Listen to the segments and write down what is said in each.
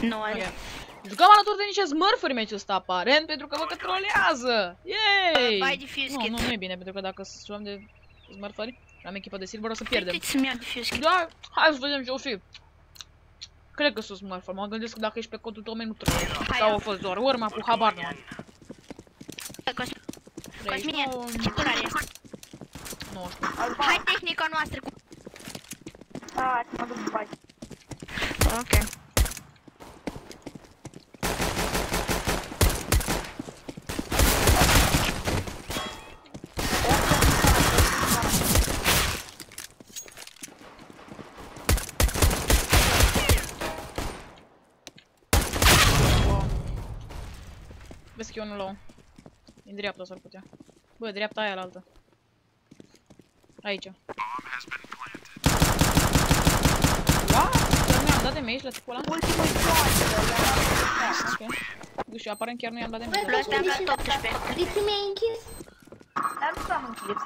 Nu are. Ok. Jucam alături de niște smurfuri meciul ăsta aparent pentru că vă că trolează. Yay! Bai diffuse Nu, kit. nu, nu e bine pentru că dacă jucăm de smurfuri, am echipă de silver, o să pierdem. Uite să-mi ia diffuse kit. Da, hai să vedem ce o fi. Cred că sunt smurfuri, mă gândesc că dacă ești pe codul tău nu trebuie. Hai, Sau ia. a fost doar urma cu habar nu am. Cos- Trei, Cosmine, nouă, ce culoare ești? 19. Hai tehnica noastră cu... Hai, să mă duc după aici. Ok. Eu nu l-au. Din dreapta s-ar putea. Bă, dreapta aia la altă. Aici. Wow! Chiar nu i-am dat de mage la tipul ăla? Ultimul joc, Ok. Nu știu, aparent chiar nu i-am dat de Băi, mage. Plus te-am de ce- luat 18. De ce mi-ai închis? dar nu s-am închis.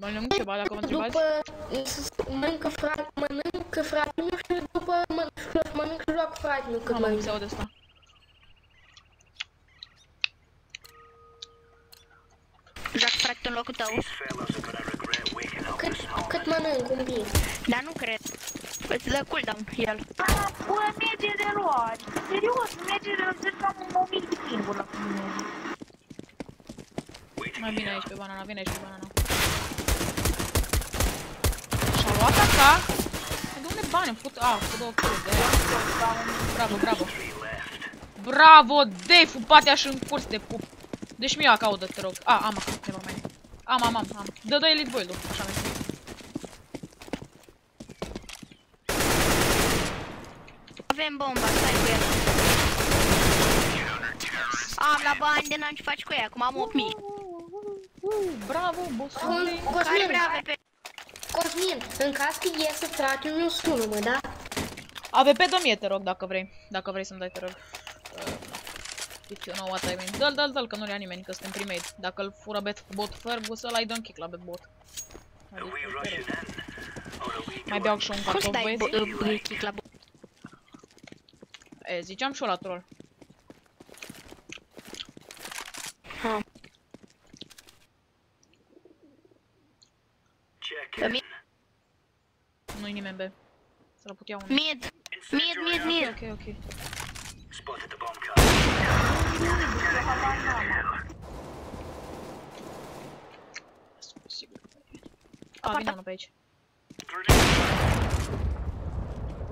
Mai lung ceva dacă vă întrebați? După mănâncă frate, mănâncă frate, nu știu, după mănâncă, mănâncă și joacă frate, nu cât Nu, mă, mai nu se aude asta. Joacă frate în locul tău. cât, cât mănânc un pic. Dar nu cred. Îți dă cooldown el. Ah, bă, merge de luat. Serios, merge de luat. Zici că am un mic singur la mine. Mai bine aici pe banana, vine aici pe banana. Și-a luat asta? De unde bani? Am făcut... A, am făcut două kills de aia. Bravo, bravo. Bravo, Dave, poate aș în curs de pup. Deci mi-a caudă, te rog. A, am, never mind. Am, am, am, am. Dă, dă elite boil-ul, așa mi Avem bomba, stai cu el. Am la bani de n-am ce faci cu ea, acum am 8000. Bravo, bossule. Care Cosmin, vrea AVP? Cosmin, în caz că iese frate, nu sună-mă, da? AVP dă mie, te rog, dacă vrei. Dacă vrei să-mi dai, te rog. Uh, If you know what I mean. Dă-l, dă-l, dă-l, că nu le ia nimeni, că suntem primate. Dacă îl fură bet bot Fergus, ăla-i dă kick la bet bot. Adică, te rog. Mai beau și un Cum să cartof, dai băieți? bo- uh, kick la bo- E, ziceam și eu la troll. Ha. Pe mi- Nu-i nimeni B. Să-l putea unul. Mid, mid, mid, mid. Ok, ok. Sigur. A, vine unul pe aici.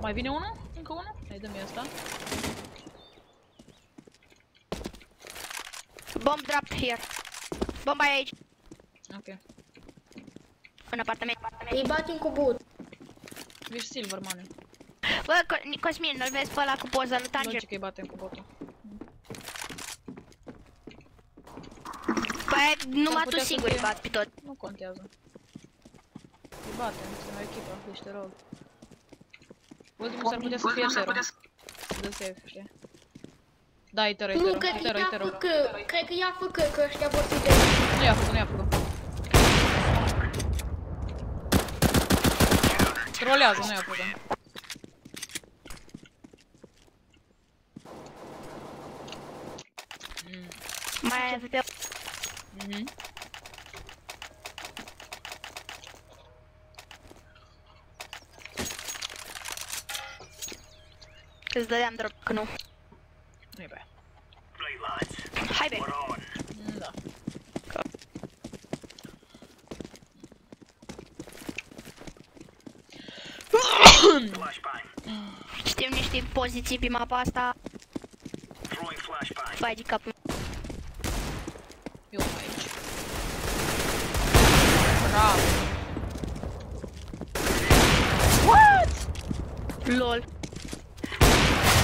Mai vine unul? Încă unul? Hai, dă-mi asta. Bomb dropped here. Bomba e aici, Ok. în apartament. Îi batem cu but. Ești silver, mane. Bă, Co- Cosmin, îl vezi pe ăla cu poza lui Tanger? Logic că îi batem cu botul. Păi, numai tu putea să singur îi fie. bat pe tot. Nu contează. Îi batem, suntem o echipă, deci te rog. Ultimul s-ar putea să fie Tero. Dă safe, știi? Da, e Tero, e Nu, Tero, cred e că Tero, e ea Tero. făcă, cred că ea făcă, că ăștia vor fi de... Nu i-a făcut, nu i-a făcut. Trolează, nu i-a făcut. Mm. Mai ai AVP. Mhm. Îți dădeam drop, că nu. Nu e pe aia. Hai be. Mm, Da. Știm niște poziții pe mapa asta. Vai de capul. Eu aici. Bravo. LOL.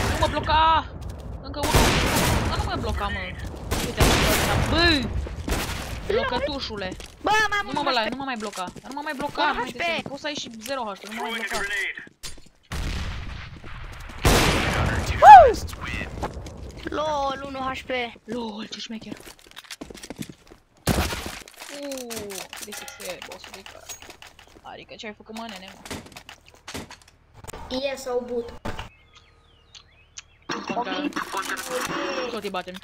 Nu mă bloca! Încă unul. Bă, nu mă bloca, mă. Uite, asta. Bă! Blocătușule. Bă, m-am Nu mă, bă, la, nu mă mai bloca. Dar nu mă mai bloca. Bă, nu mai HP. desene. Poți să ai și 0 HP, nu mă mai bloca. LOL, 1 HP. LOL, ce șmecher. Uuu, 36 e bossul, adică... Adică ce ai făcut, mă, nene, mă? E sau but. contează. Tot îi batem.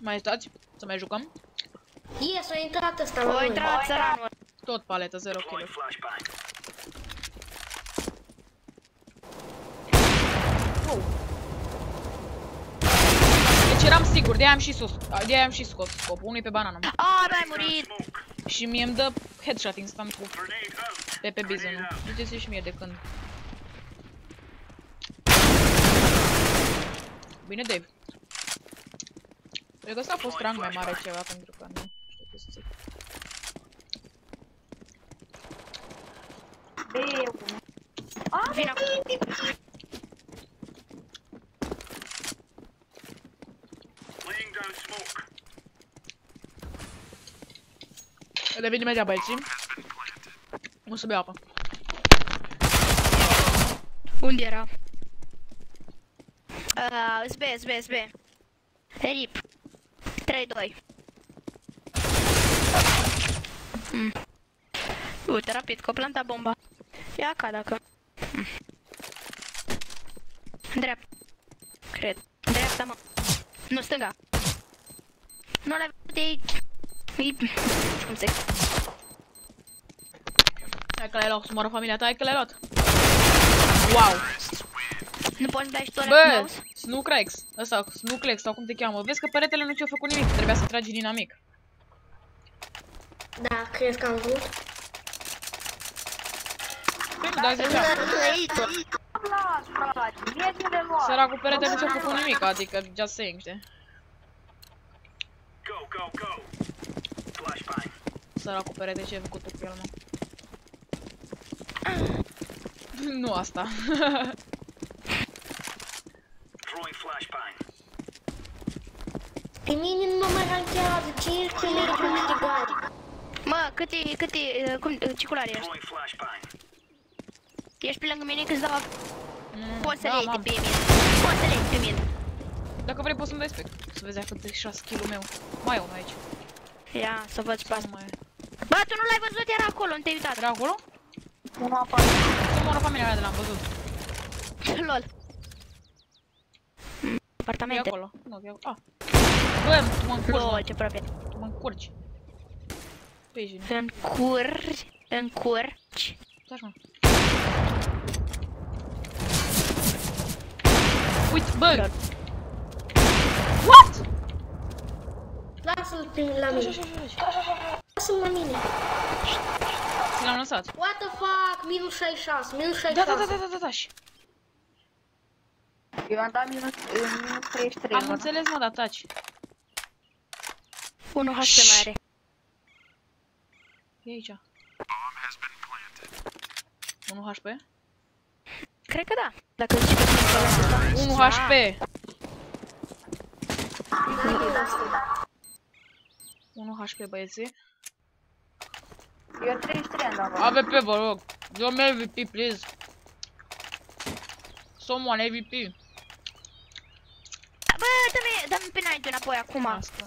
Mai stați? Să mai jucăm? Yes, a intrat ăsta la O noi. intrat țăranul. Tot paletă, 0 kill. Deci eram sigur, de-aia am și sus, de-aia am și scos scopul, unul e pe banană. A, bă, ai murit. Și mie îmi dă headshot instant cu pe pe bizonul. Ziceți și mie de când. Bine, Dave. Cred că ăsta a fost rang mai mare ceva pentru că nu știu ce să zic. B1. A, Vino. Devine imediat băieții. O să bea apă. Unde era? Uh, SB, SB, SB. Rip. 3-2. Mm. Uite, rapid, că o planta bomba. Ia ca dacă. Mm. Drept. Cred. Dreapta, mă. Nu, stânga. Nu le vede. E... Cum se... Hai că l-ai luat, să moară familia ta, hai că l-ai luat. Wow! Nu poți să dai și tu Bă, mouse? Snookrex, ăsta, Snooklex sau cum te cheamă. Vezi că peretele nu ți-a făcut nimic, trebuia să tragi dinamic. Da, crezi că am vrut? Păi nu, dar zicea. las, frate. Merge de luat. Săracul perete nu ți-a făcut nimic, adică just saying, știi? Go, go, go. Flashbang. Săracul perete ce ai făcut tu cu el, mă? Nu asta. Throwing flashbang. Pe mine nu mă mai ranchează, 5 kg cu mitigare. Mă, cât e, cât e, uh, cum, uh, ce culoare ești? Throwing flashbang. Ești pe lângă mine că-ți dau, Mm, poți să da, le iei mam. de pe mine. Poți să le iei de pe mine. Dacă vrei poți să-mi dai spec. Să vezi cât de 6 kg meu. Mai e unul aici. Ia, să văd Sau spas. nu mai e. Bă, tu nu l-ai văzut, era acolo, nu te-ai uitat. Era acolo? Un apart. Să moară familia mea de l-am văzut. Lol. Mm, E Apartamente. acolo. Nu, e acolo. Ah. Bă, tu mă încurci, Lol, mă. ce proprie. Tu mă încurci. Pe aici, Încurci, încurci. Taci, mă. Uite, bă! Lol. What? Lasă-l pe- la Așa, mine. așa, așa. Lasă-l la mine. Ți l-am lăsat. What the fuck? Minus 66, minus Da, 66. da, da, da, da, da, da. și- Eu am dat minus, eh, minus 33. Am mă. înțeles, mă, dar taci. 1 HP mai are. E aici. 1 HP? Cred că da. Dacă zici că sunt acolo. 1 HP! 1 HP, băieții. Eu 33 am dat. mă. AVP, vă rog. Eu mi MVP, please. Someone AVP. Bă, dă-mi, dă-mi pe night înapoi acum. Asta.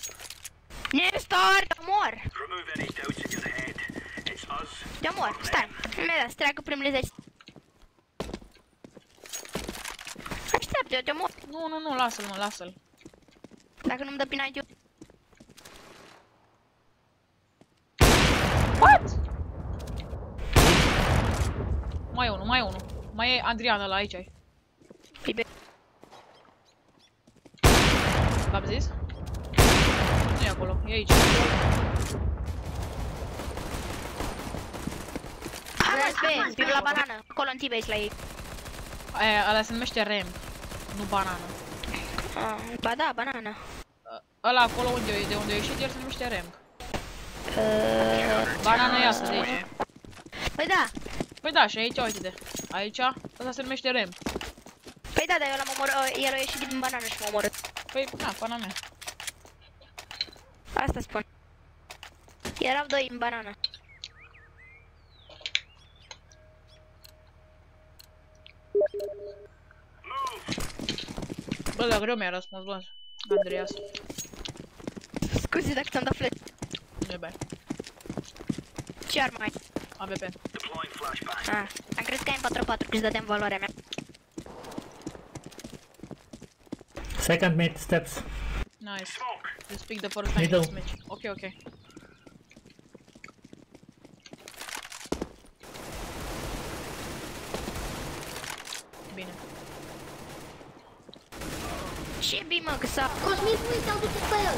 Nestor, te mor. Remove any doubts in your head. It's us. Te mor, stai. Imediat, să treacă primele 10. Așteaptă, eu te mor. Nu, nu, nu, lasă-l, mă, lasă-l. Dacă nu-mi dă pe night, What? Mai e unul, mai e unul. Mai e Adriana la aici ai. Liber. V-am zis? Nu e acolo, e aici. Hai mă, spe, spe la banană. Acolo în T-base la ei. Aia, ăla se numește rem, nu banană. Ah, ba da, banana. Ăla acolo unde e, de unde a ieșit, el se numește rem. Uh, Banana iasă de aici. păi da, Păi da, și aici, uite de. Aici, ăsta se numește rem. păi da, dar eu l-am omorât, el a ieșit din banană și m-a omorât. Păi, na, pana mea. Asta spun. Erau doi în banană. Bă, dar greu mi-a răspuns, bă. Andreas. Scuze dacă ți-am dat flash. Nu e bai. Ce ar mai? AVP. Deploying flashbang. Ah, am crezut că ai 4 4 și dădeam valoarea mea. Second mid steps. Nice. Smoke. You speak the first time in Middle. this match. Ok, ok. Bine. Ce bine mă, că s-a... Cosmin, uite, au du-te pe el.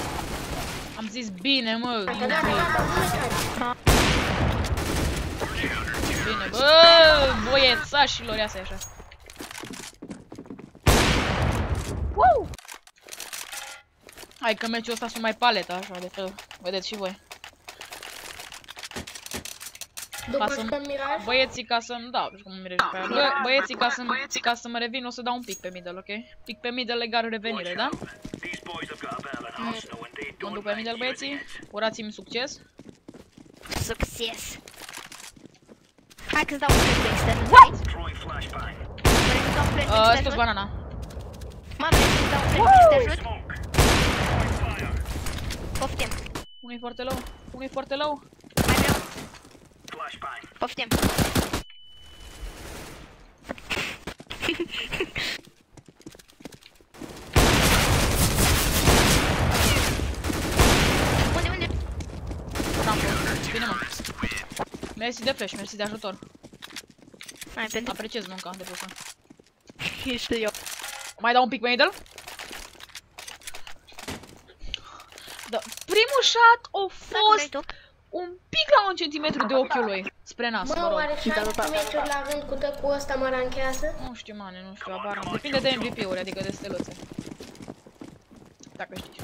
Am zis bine, mă. Gata, nu gata, bine. gata, bună Bine, bă, boiețașilor, ia să așa. Woo! Hai că meciul ăsta sunt mai paleta, așa, de fel. Vedeți și voi. După Ca să- jucăm Miraj, Băieții ca să da, nu știu cum merge pe aia. Bă, băieții ca să ca să mă revin o să dau un pic pe middle, ok? Pic pe middle legat revenire, da? These boys have got a bit of an arsenal and they Mă don't duc pe middle, mind using băieții. it. Urați-mi succes. Succes. Hai că-ți dau un plec extern. What? Throwing flashbang. Vrei să-ți dau un plec Uh, extern? scos banana. Mă, vrei să-ți dau un plec extern? Smoke. Throwing fire. Poftim. Unul foarte low. Unul foarte low. Mai vreau. Flashbang. Poftim. unde, unde? Rampă. Bine, mă. Mersi de flash, mersi de ajutor. Hai, pentru Apreciez munca depusă. că știu eu. Mai dau un pic pe middle. Da, primul shot a Dacă vrei fost tu. un pic la un centimetru de ochiul lui. Spre nas, mă mă, rog. oare 16 meciuri la rând cu tăcul ăsta mă ranchează? Nu știu, mane, nu știu, abar n-am. Depinde de MVP-uri, adică de steluțe. Dacă știi.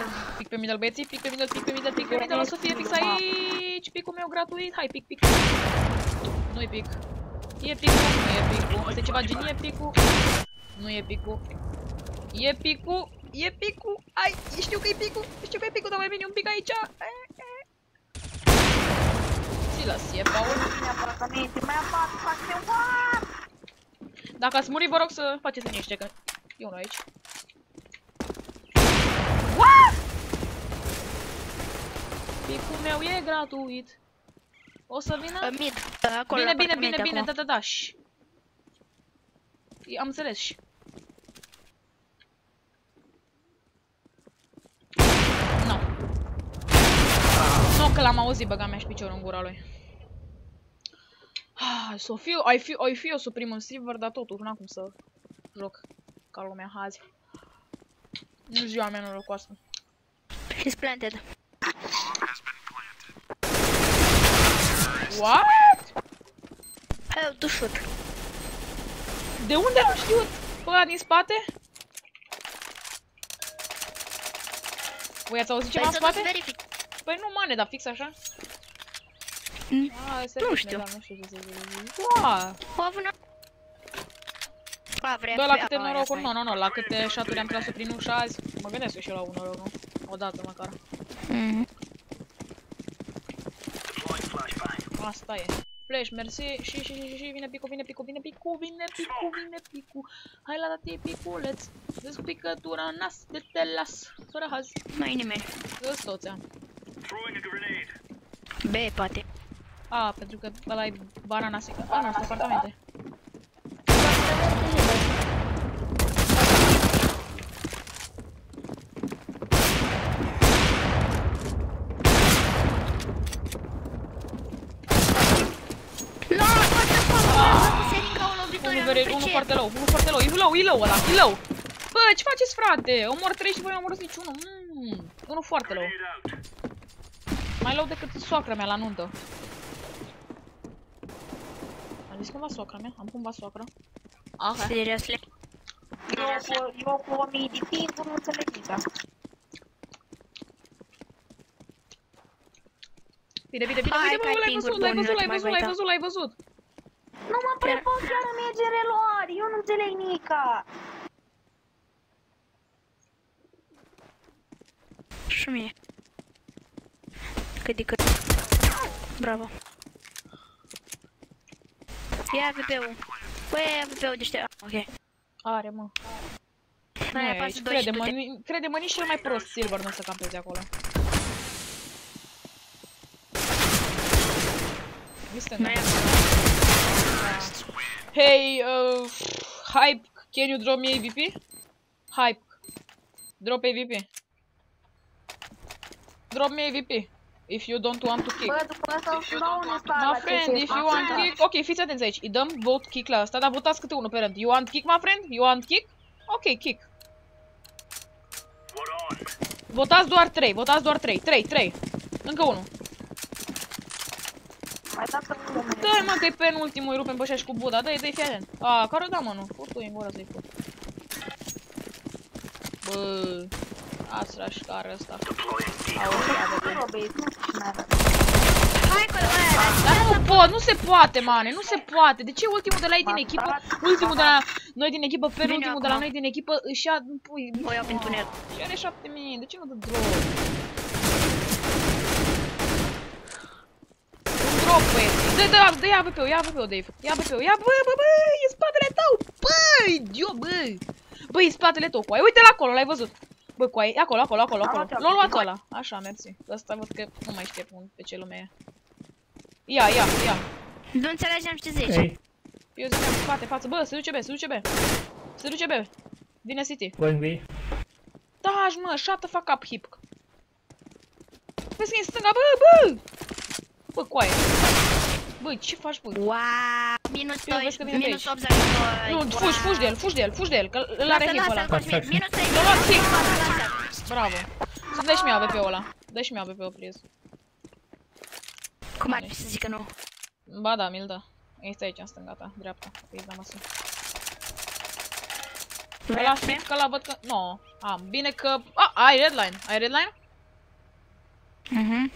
Ce zic? Ah, Pic pe middle, băieții, pic pe middle, pic pe middle, pic pe middle, o să fie fix aici, picul meu gratuit, hai, pic, pic. Nu-i pic. E picul, nu e picul. Asta e ceva genie, picul. Nu e picul. E picul, e picul. Ai, știu că e picul, știu că e picul, dar mai vine un pic aici. E, e. Și las, e Paul. Bine, apartamente, mai apar, face what? Dacă ați muri, vă rog să faceți liniște, că e unul aici. Picul meu e gratuit. O să vină? Uh, Mid. uh, Acolo Bine, la bine, bine, apartamente bine, acum. da, da, da, ș. Am înțeles, ș. Nu. Nu, că l-am auzit, băga mea și piciorul în gura lui. Ah, să fiu, ai fi, ai fi eu suprim în silver, dar totuși n-am cum să joc ca lumea azi. Nu ziua mea norocoasă. He's planted. What? Help to shoot. De unde am știut? Pe ăla din spate? Voi ați auzit ceva în Vrei să spate? nu verific. Păi nu, mane, dar fix așa? Mm. Ah, este Nu bine, știu. dar nu știu ce să zic. Ua! O avut una... A, vrea Bă, la pe- câte a, norocuri, aia, nu, nu, nu, la câte șaturi am tras-o prin ușa șazi, mă gândesc eu și eu la un noroc, nu? Odată măcar. Mhm. Deploying flashbang. Asta e. Flash, mersi, și, și, și, și, și, vine picu, vine picu, vine picu, vine picu, vine picu. Hai la tati piculeț, dă picătura în nas, de te las, fără haz. Mai e nimeni. Dă-ți toți, am. Throwing a grenade. B, poate. A, pentru că ăla e banana secă. A, nu, sunt apartamente. La, what the fuck? Ah! Seringa o lovitură, Unul, nu very, pricep. unul foarte low, unul foarte low, e low, e low ăla, e low. Bă, ce faceți, frate? Omor 3 și voi nu omorâți niciunul. Mm, unul foarte low. Grenade out. Mai low decât soacra mea la nuntă. Am zis cumva soacra mea? Am cumva soacră. Aha. Seriously. Eu cu, eu cu 1000 de ping nu înțeleg nici asta. Bine, bine, bine, Hai, bine, că bă, ai l-ai pinguri văzut, l-ai bune, văzut, nu l-ai te mai văzut, l-ai uita. văzut, l-ai văzut. Nu mă prepun chiar în mergere lor, eu nu înțeleg nica. Și mie. Cât de cât. Bravo. Ia AVP-ul. Băi, AVP-ul de ăștia. Ok. Are, mă. Nu Hai, e apasă aici, doi și crede-mă, du-te. ni- crede-mă, nici cel mai prost silver nu o să campeze acolo. Mi stânga. Noi Hey, uh, Hype, can you drop me AVP? Hype, drop AVP. Drop me AVP. If you don't want to kick. Bă, după asta o să dau un start My la friend, CC. if you want kick... Ok, fiți atenți aici. Îi dăm vote kick la asta, dar votați câte unul pe rând. You want kick, my friend? You want kick? Ok, kick. What on? Votați doar 3, votați doar 3. 3, 3. Încă unul. Mai dați să nu Dă-i mă că-i penultimul, îi rupem pe ăștia și cu Buda. Dă-i, dă-i, fii atent. A, care o da mă, nu? Fut tu în gura să-i fut. Bă, astra și care ăsta. Au, Nu, băi, nu știu mai avea. Hai că aia, Dar nu pot, nu se poate, mane, nu se poate. De ce ultimul de la ei din echipă, ultimul de la noi din echipă, penultimul de la noi din echipă își ia, pui, o iau pentru tunel. și are 7000, de ce nu dă drop? Un drop, băieți. Dă, dă, dă, ia AVP-ul, ia AVP-ul, Dave. Ia AVP-ul, ia, bă, bă, bă, e spatele tău, bă, idiot, bă. Bă, e spatele tău, coai, uite-l acolo, l-ai văzut. Bă, coai, acolo, acolo, acolo, acolo. L-a luat ăla. Așa, mersi. Ăsta văd că nu mai știe pe- pe ce lume e. Ia, ia, ia. Nu înțelegem ce zici. Hey, Eu ziceam spate, față, bă, se duce B, se duce B. Se duce B. Vine City. going B. Da, mă, shut the fuck up, hip. Vezi că e în stânga, bă, bă! Bă, coaie. Bă, ce faci, bă? Wow, minus Eu 2, vezi că vine pe minus aici. 82. Nu, fugi, fugi de el, fugi de el, fugi de el, că îl are Lasă, hip ăla. lasă, continui. Minus 3. L-a luat kick. Bravo. Să dai și mie AWP-ul ăla. Dă și mie AWP-ul, please. Cum ar fi să zică nu? Ba da, mi-l dă. Este aici, în stânga ta, dreapta. Păi, da, mă sunt. Ăla hit, că ăla văd că... No, am. Bine că... A, ai redline. Ai redline? Mhm.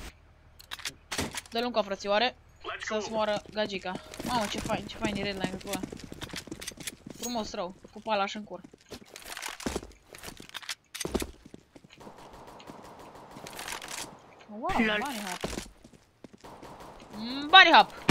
Dă-l încă, frățioare. Let's Să-ți go. moară gagica. Mamă, ce fain, ce fain e redline bă. Frumos rău, cu palaș în cur. Wow, Lol. bunny hop. Mm, bunny hop.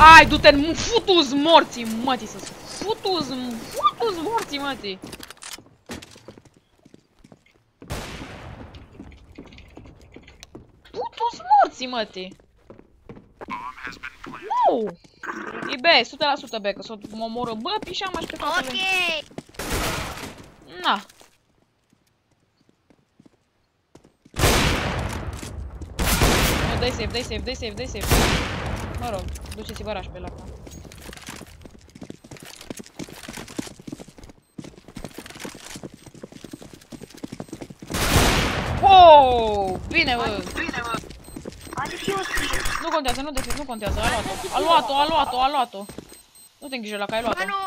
Ai, du-te în futu-s morții, mătii, să futu-s, futu-s morții, mătii. Futu-s morții, mătii. Nu! E B, 100% B, că s-o mă omoră. Bă, pișeam aș pe fața Ok. lui. Na. Nu, dai save, dai save, dai save, dai save. Mă rog, duceți-vă raș pe la acum. Oh, bine, bă. Adică eu știu. Nu contează, nu defect, nu contează. A luat-o, a luat-o, a luat-o, a luat-o. Nu te îngrijă la că ai Ba luat-o. nu,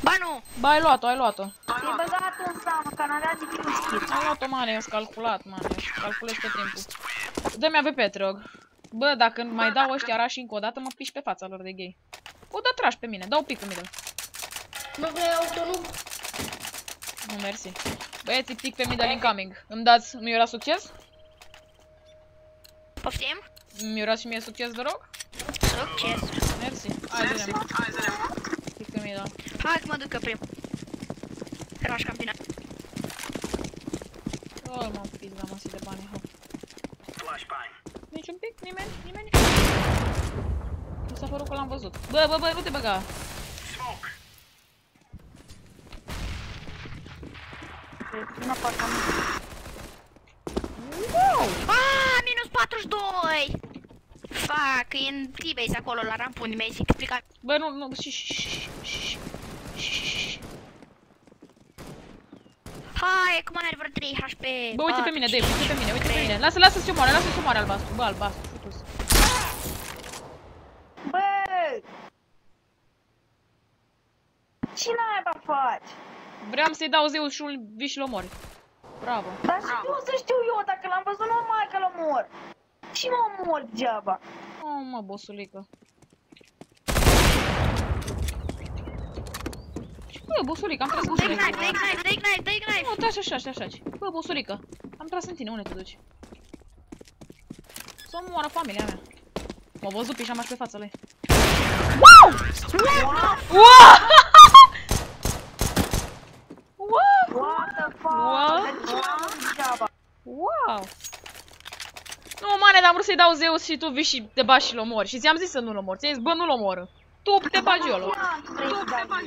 ba nu. Ba, ai luat-o, ai luat-o. E băgat în seamă, că n-avea de ce schit. Ai luat-o, mane, eu calculat, mane. Calculez tot timpul. Dă-mi AVP, te rog. Bă, dacă mai dau ăștia rași încă o dată, mă piși pe fața lor de gay. O da trași pe mine, dau pic pe middle. Nu vrei auto, nu? Nu, mersi. Băieții, pic pe middle incoming. Îmi dați, mi era succes? Poftim? Mi era și mie succes, vă rog? Succes. Mersi. Hai, zine Pic pe middle. Hai că mă duc eu prim. Raș campionat. Oh, m-am pizda, mă, de bani. Hop. Flashbang. Nici un pic, nimeni, nimeni. Mi s-a părut că l-am văzut. Bă, bă, bă, nu te băga. Smoke. Vine apartament. Wow! Ah, minus 42! Fuck, e în T-base acolo, la rampul unde mi-ai explicat. Bă, nu, nu, și, și, și, și, și. Hai, cum are vreo 3 HP. Bă, uite pe mine, Dave, uite pe mine, uite pe trei. mine. Lasă, lasă să o moare, lasă să o moare albastru. Bă, albastru, futus. Bă! Ce naiba faci? Vreau să-i dau zeul și un vii și l omori. Bravo. Dar și cum să știu eu dacă l-am văzut normal că l omor? Și mă omor degeaba. Oh, mă, bosulică. Bă, bosurică, am tras în tine. Dă knife, dă knife, dă knife, dă knife! Nu, tragi așa, așa, așa. Bă, bosurică, am tras în tine, unde te duci? Să moară familia mea. M-a văzut și am pe fața lui. Wow! Wow! Wow! What the fuck? Wow! Nu, mane, dar am vrut să-i dau Zeus și tu vii și te bași și-l omori. Și ți-am zis să nu-l omori. Ți-ai zis, bă, nu-l omoră. Tu te bagi eu.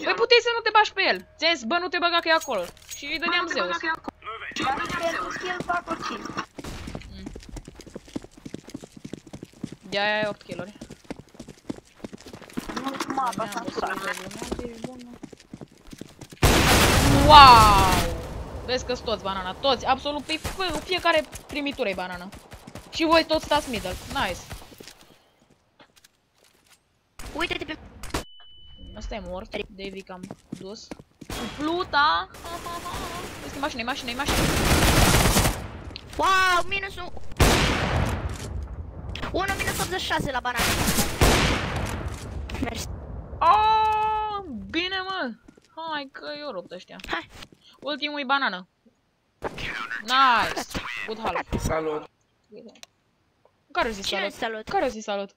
Păi puteai să nu te bagi pe el. Ți-am zis, bă, nu te băga că e acolo. Și îi dădeam Zeus. Pentru skill fac o chip. De aia ai 8 kill-uri. Nu mapa Mi-am asta pus soară. rezultate, e bună. Wow! Vezi că-s toți banana, toți, absolut pe fie- fiecare primitură e banana. Și voi toți stați middle. Nice. Uite-te pe... Asta e mort. Davy cam dus. Cu pluta. Este mașină, e mașină, e mașină. Wow, minus 1. 1 minus 86 la banane. Mersi. Oh, bine mă. Hai că eu rupt ăștia. Hai. Ultimul e banană. Nice. Good half. Salut! Care o zis Cine salut? salut? Care o zis salut?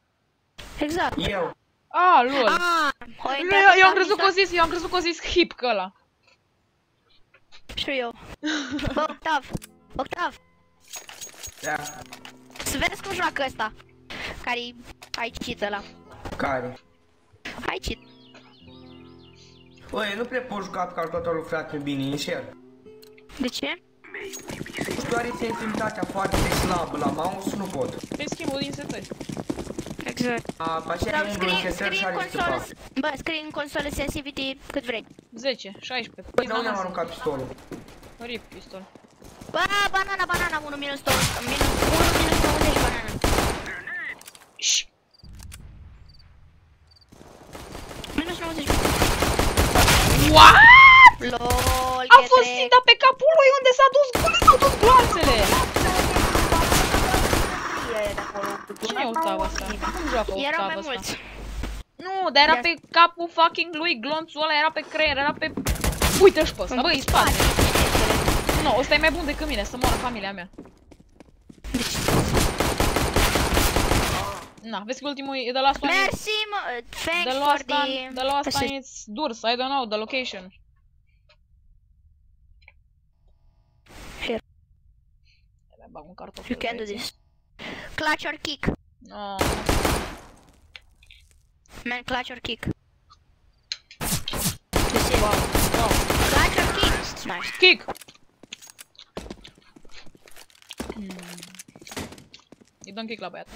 Exact. Eu! Ah, lol. Ah, o Nu, intrat eu, eu am pe crezut că o episod- zis, eu am crezut că o zis hip că ăla. Și eu. Bă, Octav. Octav, Da, să vezi cum joacă ăsta. Care-i ai cheat ăla. care? Ai cheat. Băi, nu prea pot juca pe calculatorul frate bine, înșel. De ce? Doar e sensibilitatea foarte slabă la mouse, nu pot. Pe schimbul din setări. Exact. A, pe aceea Sau e un scrie, blochetăr scrie și în are consolă, stâpa. bă, scrie în consolă sensitivity cât vrei. 10, 16. Păi, de unde am aruncat pistolul? Rip pistol. Bă, banana, banana, 1 minus 2, minus 1 minus 20 banana. Shh. Minus 90. What? LOL, A e fost trec. Sida pe capul lui unde s-a dus, unde s-au dus gloanțele? E de acolo. Cine e octava asta? Cum joacă Erau octava mai asta? mulți. Nu, dar era Ia- pe capul fucking lui, glonțul ăla era pe creier, era pe... Uite-și pe ăsta, băi, îi spate. Nu, ăsta e mai bun decât mine, să moară familia mea. Na, vezi că ultimul e de last one is- Mersi, mă, thanks The for last the... one, the last assist. one is Durs, I don't know, the location. Here. Mai bag un cartof. You can do this. Clutch or kick. No. Man, clutch or kick. You see? Wow, wow. Clutch or kick. Nice. Kick! Hmm. Îi dăm kick la băiat.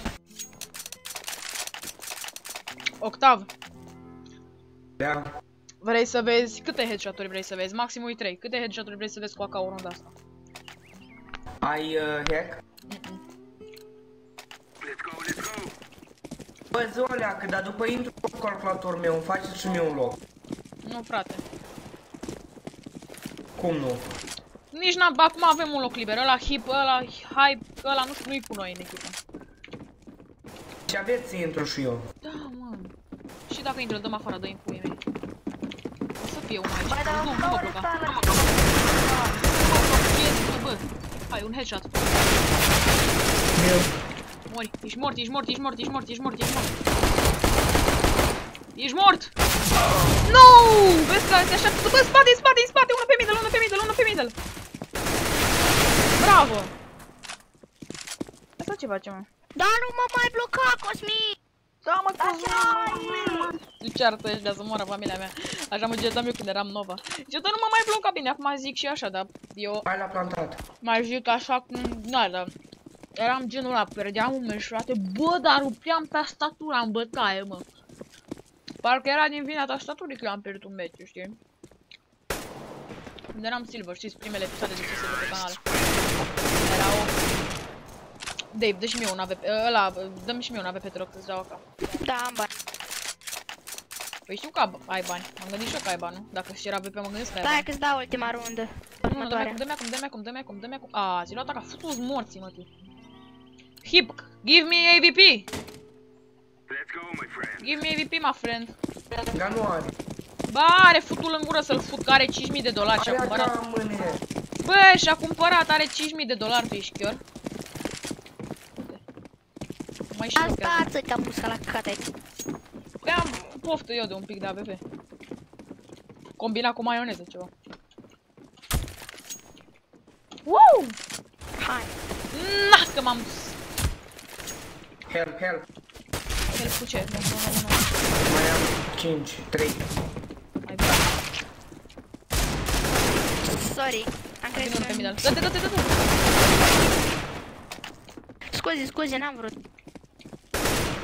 Octav, Da. vrei să vezi câte headshot-uri vrei să vezi? Maximul 3. Câte headshot-uri vrei să vezi cu AK-ul runda asta? Ai uh, hack? Mm-mm. Let's Bă, Zoleacă, dar după intru pe calculatorul meu, îmi faceți și mie un loc. Nu, frate. Cum nu? Nici n-am, acum avem un loc liber. Ăla hip, ăla hype, ăla nu știu, nu-i cu noi în echipă. Și aveți să intru și eu. Da, mă. Și dacă intră, îl dăm afară, dă-i în puii mei. O să fie unul aici. Mai dar nu, nu mă bloca. stau la Bă, bă, bă. Hai, un headshot. Miu. Mori. Ești mort, ești mort, ești mort, ești mort, ești mort, ești mort. Ești mort! No! Vezi că se așteaptă. Bă, spate, în spate, în spate, unul pe middle, unul pe middle, unul pe middle. Bravo! Asta ce face, mă? Da, nu mă mai bloca, Cosmin! Da, mă, Nu ceartă ăștia să moară familia mea. Așa mă getam eu când eram nova. Și nu mă mai bloca bine, acum zic și așa, dar eu Hai la plantat. mai zic așa cum, na, da. Eram genul ăla, perdeam un meci, frate, bă, dar rupeam tastatura în bătaie, mă. Parcă era din vina tastaturii că am pierdut un meci, știi? Când eram silver, știți, primele episoade de CS de pe canal. Era o... Dave, dă și mie un AVP, ăla, dă-mi și mie un AVP, te rog, să-ți dau acá. Da, am bani. Păi știu că ab- ai bani, am gândit și eu că ai bani, nu? Dacă știi era VP, mă gândesc că ai Stai bani. că-ți dau ultima rundă. Nu, nu, dă-mi Următoarea. acum, dă-mi acum, dă-mi acum, dă-mi acum, dă-mi acum, dă-mi acum. A, ți-ai luat acá, futu morții, mă, tu. Hip, give me AVP! Let's go, my friend. Give me AVP, my friend. Dar nu are. Ba, are futul în gură să-l fut, că are 5.000 de dolari și-a Aia cumpărat. ca mâine. Bă, și-a cumpărat, are 5.000 de dolari, tu ești chiar. Uite. Mai și Asta lucrează. ață ca musca la cate. Păi am poftă eu de un pic de AVP. Combina cu maioneză ceva. Wow! Hai. Nas că m-am... Help, help. El cu ce? Nu, nu, nu, nu. Mai am 5, 3. Hai, bine. Sorry. Am Vine crezut unul pe că... middle. Dă-te, dă-te, dă-te. Scuze, scuze, n-am vrut.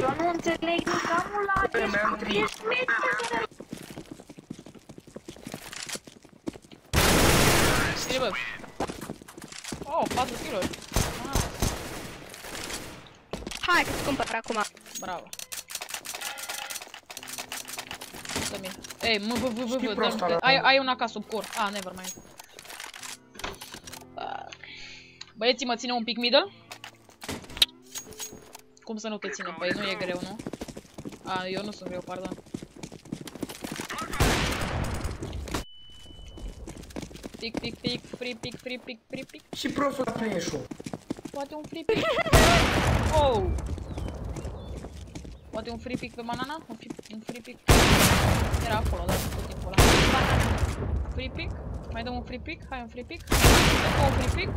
Eu nu înțeleg nici amul la Bă, mi-am deci trei. ești mecher de Bine, bă. Oh, 4 kill Ah, Hai că-ți cumpăr acum. bravo. Dă-mi. Ei, mă, vă, vă, vă, Știi vă, prosta dă-mi. la- Ai, ai un AK sub cor. Ah, never mind. Ah. Băieții, mă ține un pic middle? Cum să nu te ținem? Păi nu e greu, nu? A, eu nu sunt greu, pardon. Pic, pic, pic, free pic, free pic, free pic. Și prostul la flash-ul. Poate un free pick. Oh! Poate un free pick pe banana? Un free, un free pick. Era acolo, dar tot timpul ăla. Free pick? Mai dăm un free pick? Hai un free pick. Încă un free pick.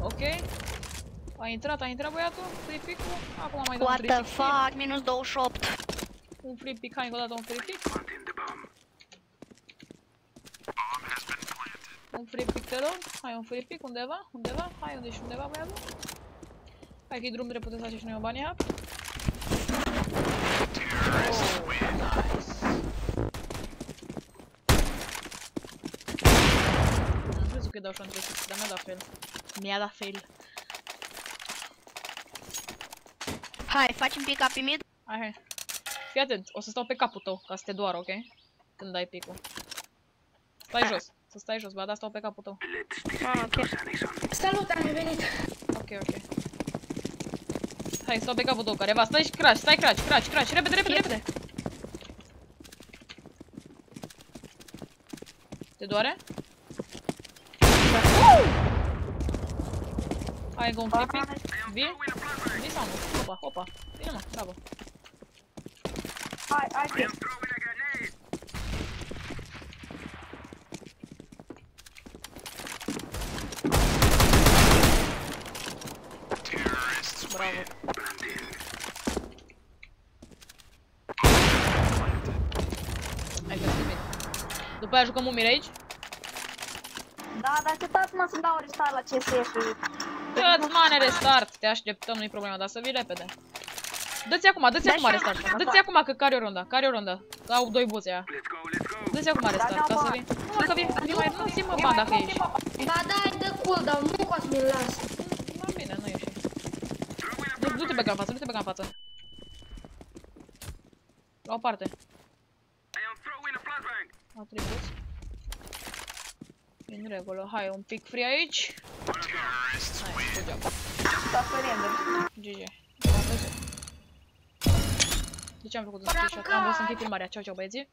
Ok. A intrat, a intrat băiatul. Free pick-ul. Acum mai dăm un What free the pick. fuck? Minus 28. Un free pick. Hai încă o dată un free pick. Planting the bomb. Un free pick te rog. Hai un free pick undeva. Undeva. Hai unde ești undeva băiatul. Hai că-i drum drept putem să facem și noi o bani hack. Oh, nice. Am crezut că-i dau și între six, dar mi-a dat fail. Mi-a dat fail. Hai, facem pick-up pe mid. Hai, hai. Fii atent, o să stau pe capul tău, ca să te doară, ok? Când dai picul. Stai jos, să stai jos, ba da, stau pe capul tău. Let's Ah, ok. distintos, Anison. Salut, am revenit. Ok, ok. Hai, stau pe capul tău, careva, stai și crash, stai crash, crash, crash, repede, repede, repede. Te doare? Hai, încă un flip pick. Vii? Vii sau nu? Opa, opa. Bine mă, bravo. Hai, hai, hai. Throwing a grenade. Bravo. Hai că bine. După aia jucăm un mirage? Da, dar așteptați mă să dau restart la CS și... Dă-ți mane restart, te așteptăm, nu-i problema, dar să vii repede. Dă-ți acum, dă-ți Da, acum și- restart. Dă-ți acum că care o runda, care o runda. Au doi buze aia. Let's go, let's go. Dă-ți acum restart, ca să vii. Nu, că vii, vii mai, nu zi mă ban dacă ești. Ba da, ai de cooldown, nu poți mi-l las. Nu, bine, nu ieși. Du- Du-te pe în față, du-te pe în față. La o parte. I am throwing a flashbang. Atribuți. În regulă, hai, un pic free aici. Hai, good job. Da, surrender. GG. Am văzut. De ce am făcut un screenshot? Am vrut să închei filmarea. Ceau, ceau, băieții.